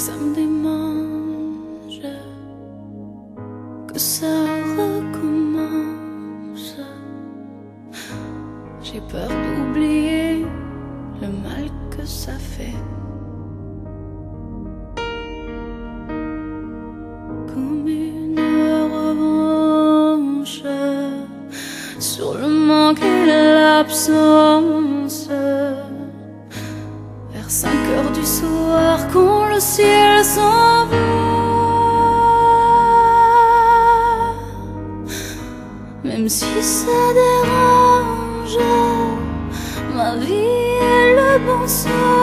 que ça me démange, que ça recommence. J'ai peur d'oublier le mal que ça fait. Comme une revanche sur le manque et l'absence. Vers 5 heures du soir, ciel s'en va. Même si ça dérange, ma vie est le bon sens.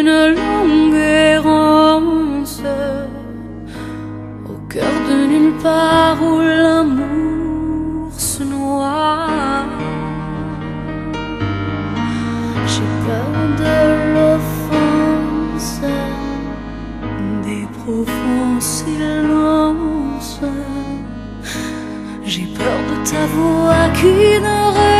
Une longue errance au cœur de nulle part où l'amour se noie. J'ai peur de l'offense, des profonds silences. J'ai peur de ta voix qui ne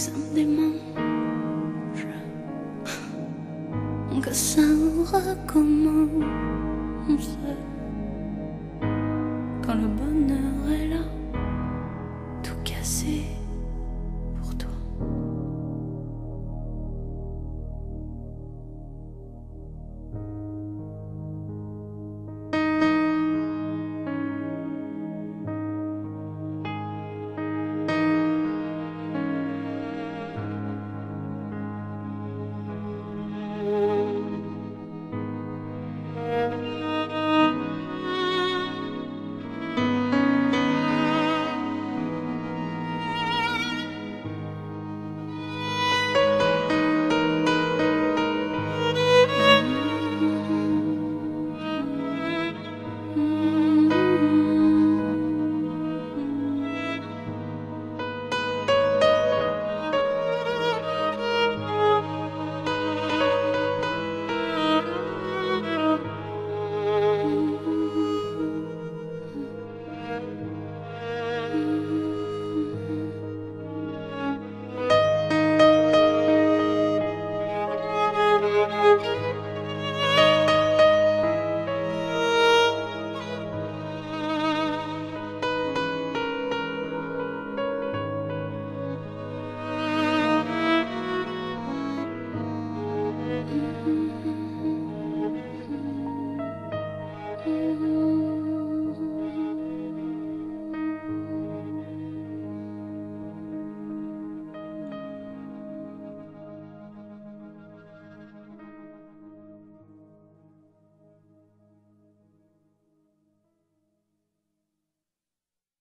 ça me démange, que ça recommence. Quand le bonheur est là, tout cassé